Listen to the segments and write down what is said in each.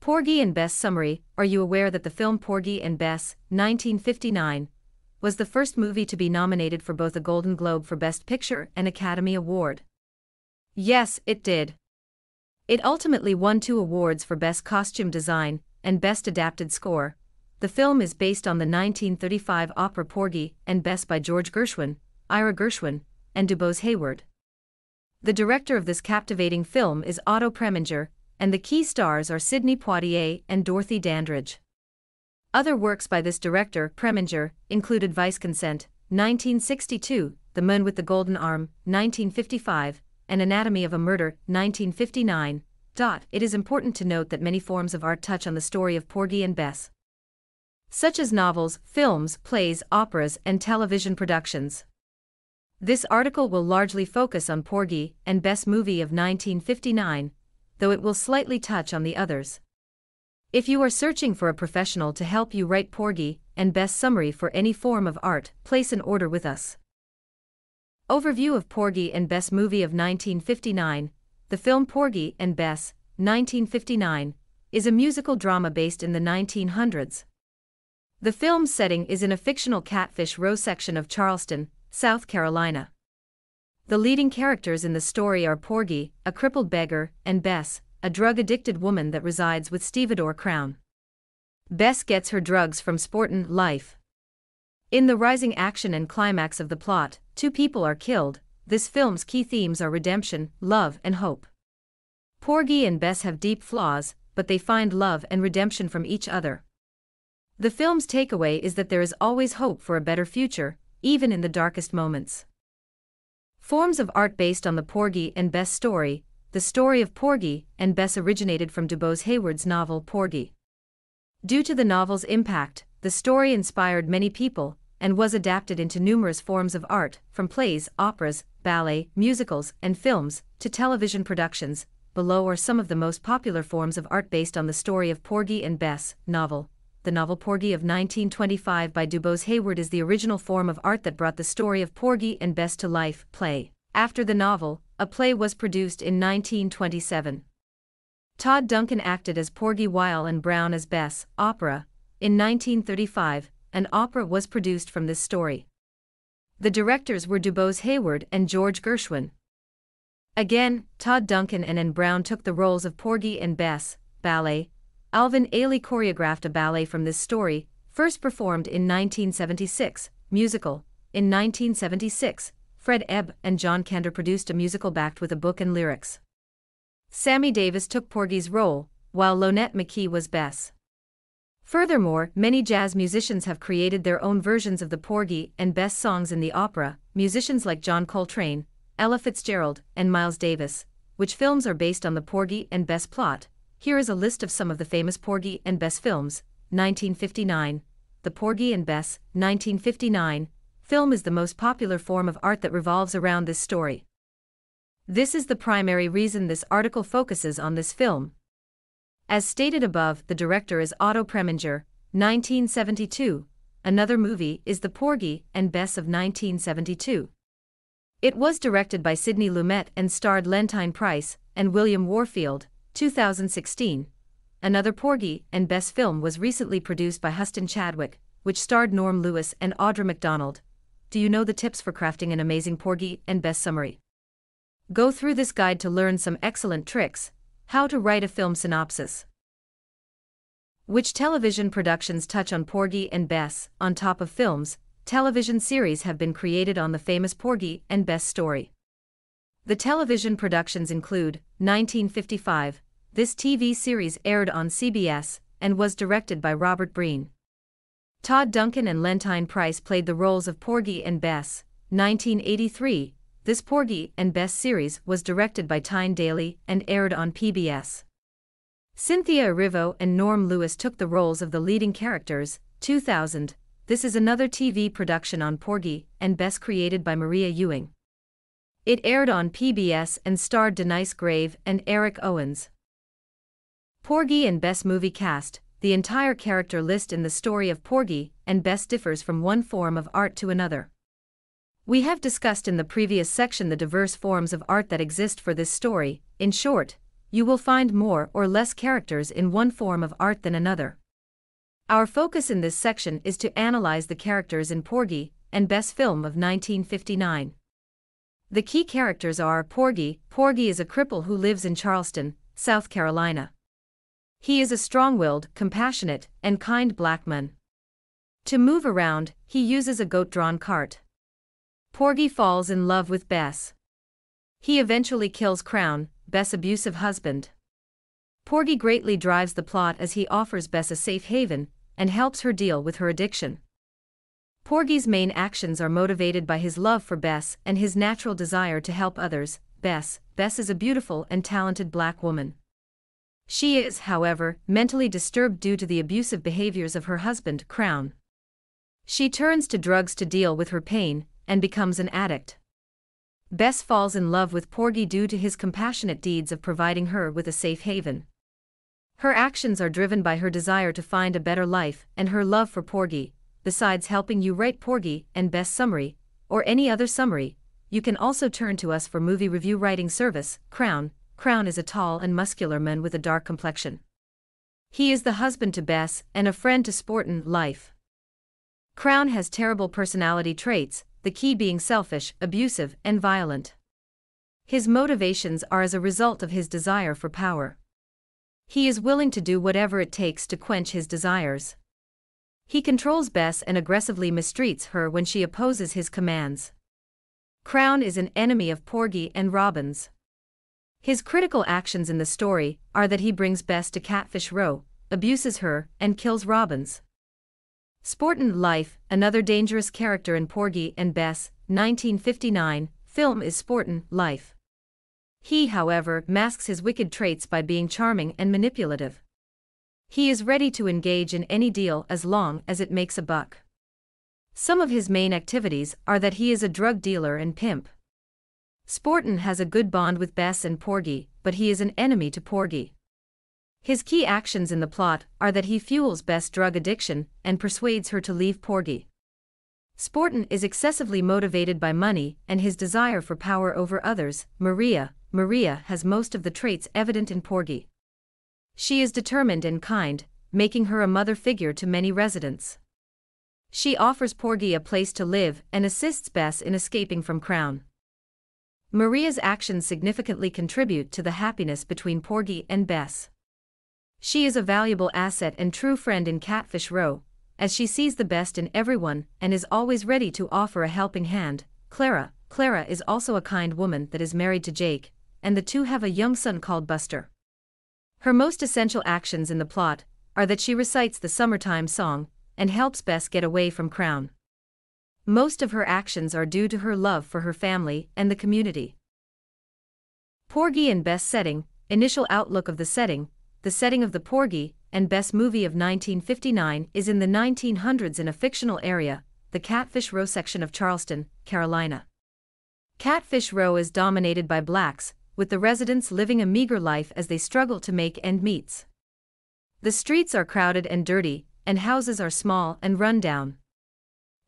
Porgy and Bess Summary Are you aware that the film Porgy and Bess, 1959, was the first movie to be nominated for both a Golden Globe for Best Picture and Academy Award? Yes, it did. It ultimately won two awards for Best Costume Design and Best Adapted Score. The film is based on the 1935 opera Porgy and Bess by George Gershwin, Ira Gershwin, and DuBose Heyward. The director of this captivating film is Otto Preminger, and the key stars are Sidney Poitier and Dorothy Dandridge. Other works by this director, Preminger, included Vice Consent, 1962, The Man with the Golden Arm, 1955, and Anatomy of a Murder, 1959. Dot. It is important to note that many forms of art touch on the story of Porgy and Bess, such as novels, films, plays, operas, and television productions. This article will largely focus on Porgy and Bess movie of 1959, though it will slightly touch on the others. If you are searching for a professional to help you write Porgy and Bess summary for any form of art, place an order with us. Overview of Porgy and Bess movie of 1959. The film Porgy and Bess, 1959, is a musical drama based in the 1900s. The film's setting is in a fictional catfish row section of Charleston, South Carolina. The leading characters in the story are Porgy, a crippled beggar, and Bess, a drug addicted woman that resides with Stevedore Crown. Bess gets her drugs from Sportin' Life. In the rising action and climax of the plot, two people are killed. This film's key themes are redemption, love, and hope. Porgy and Bess have deep flaws, but they find love and redemption from each other. The film's takeaway is that there is always hope for a better future, even in the darkest moments. Forms of art based on the Porgy and Bess story. The story of Porgy and Bess originated from DuBose Heyward's novel Porgy. Due to the novel's impact, the story inspired many people and was adapted into numerous forms of art, from plays, operas, ballet, musicals, and films, to television productions. Below are some of the most popular forms of art based on the story of Porgy and Bess novel the novel Porgy of 1925 by DuBose Heyward is the original form of art that brought the story of Porgy and Bess to life. Play. After the novel, a play was produced in 1927. Todd Duncan acted as Porgy while Anne Brown as Bess. Opera. In 1935, an opera was produced from this story. The directors were DuBose Heyward and George Gershwin. Again, Todd Duncan and Anne Brown took the roles of Porgy and Bess, ballet, Alvin Ailey choreographed a ballet from this story, first performed in 1976, musical. In 1976, Fred Ebb and John Kander produced a musical backed with a book and lyrics. Sammy Davis took Porgy's role, while Lonette McKee was Bess. Furthermore, many jazz musicians have created their own versions of the Porgy and Bess songs in the opera, musicians like John Coltrane, Ella Fitzgerald, and Miles Davis, which films are based on the Porgy and Bess plot, here is a list of some of the famous Porgy and Bess films. 1959. The Porgy and Bess, 1959, film is the most popular form of art that revolves around this story. This is the primary reason this article focuses on this film. As stated above, the director is Otto Preminger, 1972. Another movie is The Porgy and Bess of 1972. It was directed by Sidney Lumet and starred Leontyne Price and William Warfield, 2016. Another Porgy and Bess film was recently produced by Huston Chadwick, which starred Norm Lewis and Audra McDonald. Do you know the tips for crafting an amazing Porgy and Bess summary? Go through this guide to learn some excellent tricks. How to write a film synopsis. Which television productions touch on Porgy and Bess? On top of films, television series have been created on the famous Porgy and Bess story. The television productions include 1955. This TV series aired on CBS and was directed by Robert Breen. Todd Duncan and Leontyne Price played the roles of Porgy and Bess. 1983. This Porgy and Bess series was directed by Tyne Daly and aired on PBS. Cynthia Erivo and Norm Lewis took the roles of the leading characters. 2000. This is another TV production on Porgy and Bess created by Maria Ewing. It aired on PBS and starred Denise Grave and Eric Owens. Porgy and Bess movie cast The entire character list in the story of Porgy and Bess differs from one form of art to another. We have discussed in the previous section the diverse forms of art that exist for this story. In short, you will find more or less characters in one form of art than another. Our focus in this section is to analyze the characters in Porgy and Bess film of 1959. The key characters are Porgy. Porgy is a cripple who lives in Charleston, South Carolina. He is a strong willed, compassionate, and kind black man. To move around, he uses a goat drawn cart. Porgy falls in love with Bess. He eventually kills Crown, Bess' abusive husband. Porgy greatly drives the plot as he offers Bess a safe haven and helps her deal with her addiction. Porgy's main actions are motivated by his love for Bess and his natural desire to help others. Bess, Bess is a beautiful and talented black woman. She is, however, mentally disturbed due to the abusive behaviors of her husband, Crown. She turns to drugs to deal with her pain and becomes an addict. Bess falls in love with Porgy due to his compassionate deeds of providing her with a safe haven. Her actions are driven by her desire to find a better life and her love for Porgy. Besides helping you write Porgy and Bess summary, or any other summary, you can also turn to us for movie review writing service. Crown Crown is a tall and muscular man with a dark complexion. He is the husband to Bess and a friend to Sportin Life. Crown has terrible personality traits, the key being selfish, abusive, and violent. His motivations are as a result of his desire for power. He is willing to do whatever it takes to quench his desires. He controls Bess and aggressively mistreats her when she opposes his commands. Crown is an enemy of Porgy and Robbins. His critical actions in the story are that he brings Bess to Catfish Row, abuses her, and kills Robbins. Sportin Life, another dangerous character in Porgy and Bess, 1959, film is Sportin Life. He, however, masks his wicked traits by being charming and manipulative. He is ready to engage in any deal as long as it makes a buck. Some of his main activities are that he is a drug dealer and pimp. Sportin has a good bond with Bess and Porgy, but he is an enemy to Porgy. His key actions in the plot are that he fuels Bess' drug addiction and persuades her to leave Porgy. Sportin is excessively motivated by money and his desire for power over others. Maria, Maria has most of the traits evident in Porgy. She is determined and kind, making her a mother figure to many residents. She offers Porgy a place to live and assists Bess in escaping from Crown. Maria's actions significantly contribute to the happiness between Porgy and Bess. She is a valuable asset and true friend in Catfish Row, as she sees the best in everyone and is always ready to offer a helping hand. Clara, Clara is also a kind woman that is married to Jake, and the two have a young son called Buster. Her most essential actions in the plot are that she recites the summertime song and helps Bess get away from Crown. Most of her actions are due to her love for her family and the community. Porgy and Bess setting, initial outlook of the setting, the setting of the Porgy and Bess movie of 1959 is in the 1900s in a fictional area, the Catfish Row section of Charleston, Carolina. Catfish Row is dominated by blacks, with the residents living a meager life as they struggle to make end meets. The streets are crowded and dirty, and houses are small and run down.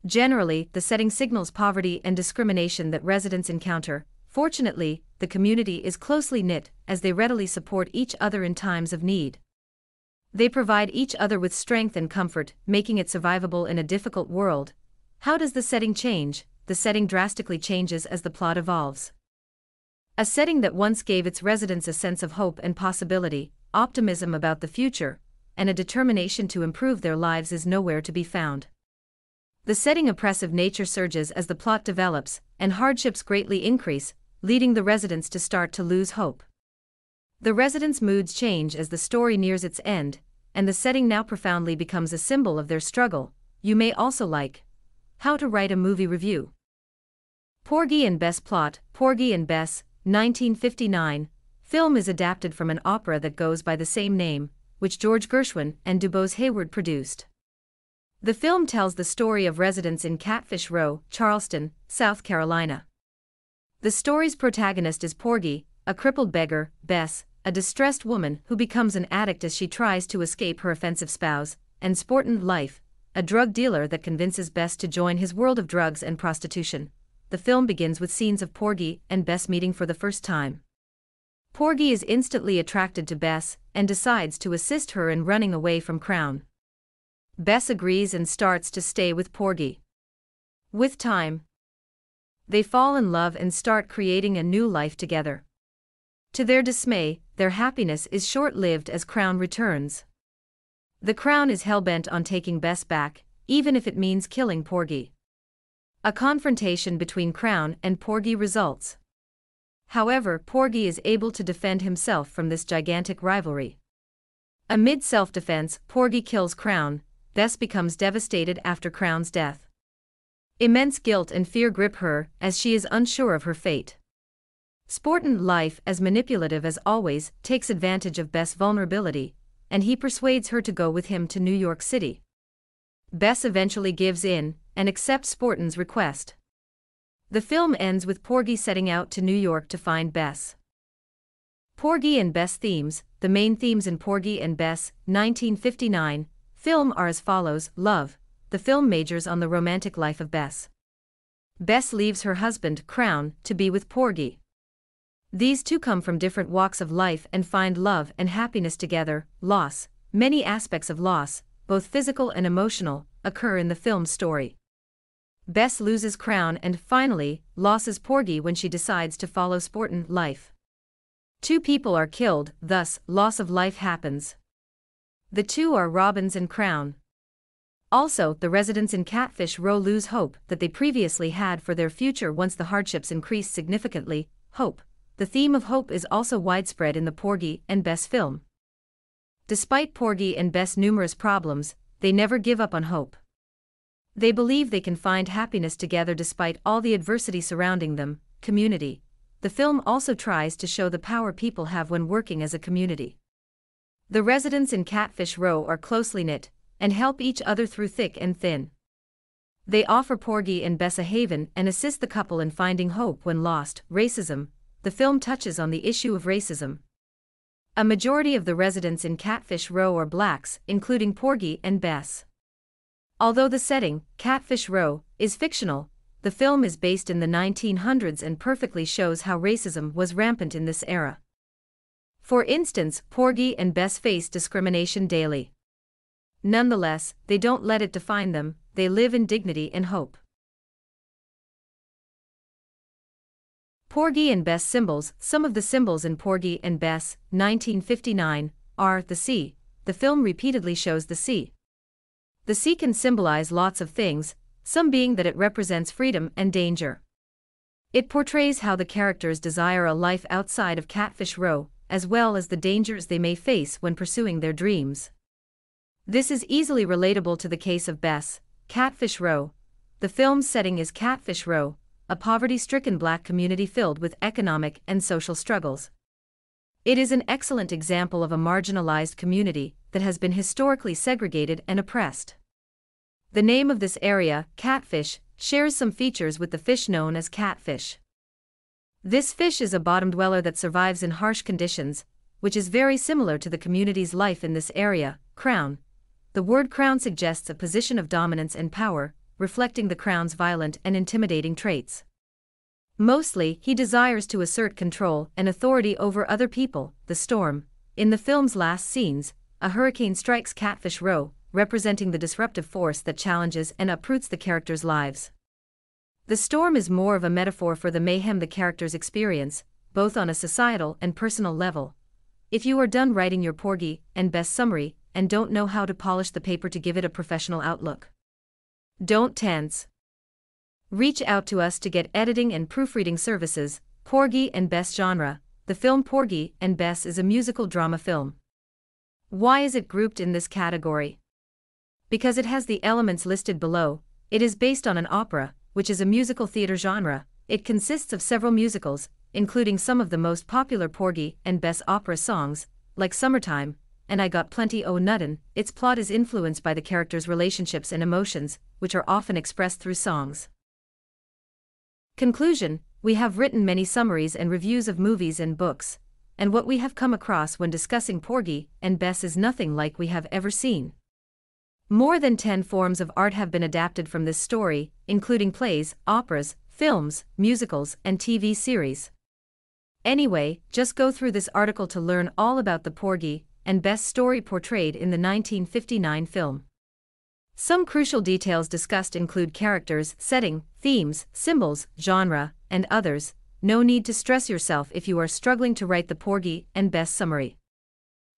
Generally, the setting signals poverty and discrimination that residents encounter, Fortunately, the community is closely knit as they readily support each other in times of need. They provide each other with strength and comfort, making it survivable in a difficult world. How does the setting change? The setting drastically changes as the plot evolves. A setting that once gave its residents a sense of hope and possibility, optimism about the future, and a determination to improve their lives is nowhere to be found. The setting oppressive nature surges as the plot develops, and hardships greatly increase, leading the residents to start to lose hope. The residents' moods change as the story nears its end, and the setting now profoundly becomes a symbol of their struggle. You may also like How to Write a Movie Review. Porgy and Bess Plot Porgy and Bess, 1959. Film is adapted from an opera that goes by the same name, which George Gershwin and DuBose Heyward produced. The film tells the story of residents in Catfish Row, Charleston, South Carolina. The story's protagonist is Porgy, a crippled beggar, Bess, a distressed woman who becomes an addict as she tries to escape her offensive spouse, and Sportin Life, a drug dealer that convinces Bess to join his world of drugs and prostitution. The film begins with scenes of Porgy and Bess meeting for the first time. Porgy is instantly attracted to Bess and decides to assist her in running away from Crown. Bess agrees and starts to stay with Porgy. With time, they fall in love and start creating a new life together. To their dismay, their happiness is short lived as Crown returns. The Crown is hell-bent on taking Bess back, even if it means killing Porgy. A confrontation between Crown and Porgy results. However, Porgy is able to defend himself from this gigantic rivalry. Amid self defense, Porgy kills Crown, Bess becomes devastated after Crown's death. Immense guilt and fear grip her as she is unsure of her fate. Sportin' life, as manipulative as always, takes advantage of Bess' vulnerability, and he persuades her to go with him to New York City. Bess eventually gives in and accepts Sportin's request. The film ends with Porgy setting out to New York to find Bess. Porgy and Bess themes The main themes in Porgy and Bess, 1959, film are as follows Love, the film majors on the romantic life of Bess. Bess leaves her husband, Crown, to be with Porgy. These two come from different walks of life and find love and happiness together. Loss, many aspects of loss, both physical and emotional, occur in the film's story. Bess loses Crown and finally, loses Porgy when she decides to follow Sportin' life. Two people are killed, thus, loss of life happens. The two are Robbins and Crown. Also, the residents in Catfish Row lose hope that they previously had for their future once the hardships increase significantly. Hope. The theme of hope is also widespread in the Porgy and Bess film. Despite Porgy and Bess' numerous problems, they never give up on hope. They believe they can find happiness together despite all the adversity surrounding them. Community. The film also tries to show the power people have when working as a community. The residents in Catfish Row are closely knit, and help each other through thick and thin. They offer Porgy and Bess a haven and assist the couple in finding hope when lost. Racism The film touches on the issue of racism. A majority of the residents in Catfish Row are blacks, including Porgy and Bess. Although the setting, Catfish Row, is fictional, the film is based in the 1900s and perfectly shows how racism was rampant in this era. For instance, Porgy and Bess face discrimination daily. Nonetheless, they don't let it define them, they live in dignity and hope. Porgy and Bess symbols Some of the symbols in Porgy and Bess, 1959, are the sea. The film repeatedly shows the sea. The sea can symbolize lots of things, some being that it represents freedom and danger. It portrays how the characters desire a life outside of Catfish Row, as well as the dangers they may face when pursuing their dreams. This is easily relatable to the case of Bess, Catfish Row. The film's setting is Catfish Row, a poverty stricken black community filled with economic and social struggles. It is an excellent example of a marginalized community that has been historically segregated and oppressed. The name of this area, catfish, shares some features with the fish known as catfish. This fish is a bottom dweller that survives in harsh conditions, which is very similar to the community's life in this area, crown, the word crown suggests a position of dominance and power, reflecting the crown's violent and intimidating traits. Mostly, he desires to assert control and authority over other people. The storm. In the film's last scenes, a hurricane strikes Catfish Row, representing the disruptive force that challenges and uproots the characters' lives. The storm is more of a metaphor for the mayhem the characters experience, both on a societal and personal level. If you are done writing your Porgy and Bess summary, and don't know how to polish the paper to give it a professional outlook. Don't tense. Reach out to us to get editing and proofreading services. Porgy and Bess genre. The film Porgy and Bess is a musical drama film. Why is it grouped in this category? Because it has the elements listed below. It is based on an opera, which is a musical theater genre. It consists of several musicals, including some of the most popular Porgy and Bess opera songs, like Summertime, and I Got Plenty O Nuttin', its plot is influenced by the characters' relationships and emotions, which are often expressed through songs. Conclusion We have written many summaries and reviews of movies and books, and what we have come across when discussing Porgy and Bess is nothing like we have ever seen. More than 10 forms of art have been adapted from this story, including plays, operas, films, musicals, and TV series. Anyway, just go through this article to learn all about the Porgy and Bess story portrayed in the 1959 film. Some crucial details discussed include characters, setting, themes, symbols, genre, and others. No need to stress yourself if you are struggling to write the Porgy and Bess summary.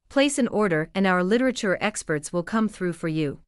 Place an order and our literature experts will come through for you.